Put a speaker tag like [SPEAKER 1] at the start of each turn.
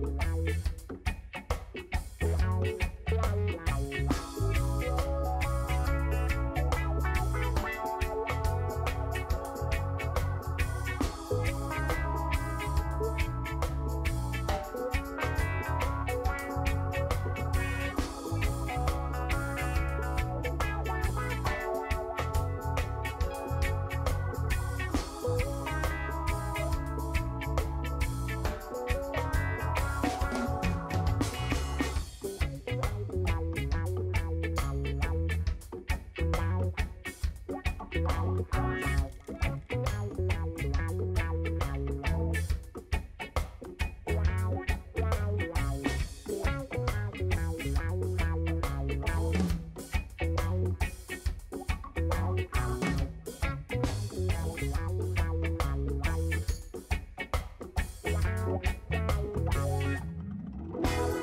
[SPEAKER 1] Thank you.
[SPEAKER 2] Música